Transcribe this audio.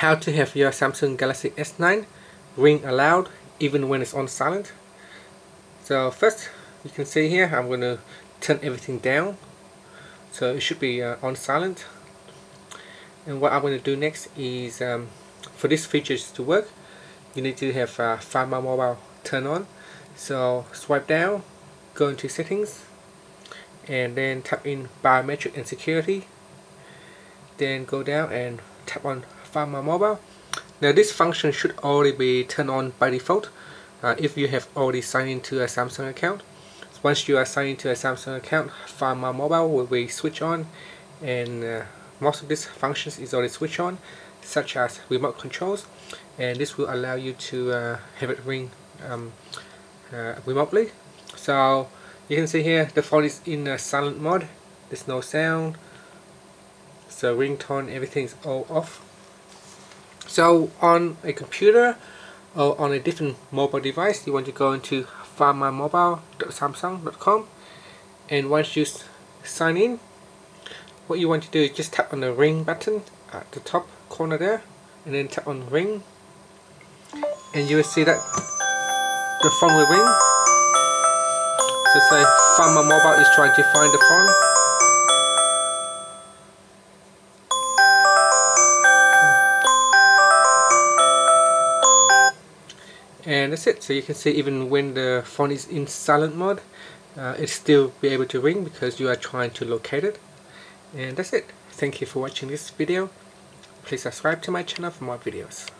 how to have your Samsung Galaxy S9 ring aloud even when it's on silent. So first you can see here I'm going to turn everything down. So it should be uh, on silent. And what I'm going to do next is um, for these features to work you need to have uh, Find My Mobile turn on. So swipe down go into settings and then tap in biometric and security. Then go down and tap on My Mobile. Now this function should already be turned on by default uh, if you have already signed into a Samsung account. Once you are signed into a Samsung account My Mobile will be switched on and uh, most of these functions is already switched on such as remote controls and this will allow you to uh, have it ring um, uh, remotely. So you can see here the phone is in a silent mode. There's no sound. So ringtone everything's all off so on a computer or on a different mobile device you want to go into findmymobile.samsung.com and once you sign in what you want to do is just tap on the ring button at the top corner there and then tap on ring and you will see that the phone will ring. So say My Mobile is trying to find the phone and that's it. So you can see even when the phone is in silent mode uh, it still be able to ring because you are trying to locate it. And that's it. Thank you for watching this video. Please subscribe to my channel for more videos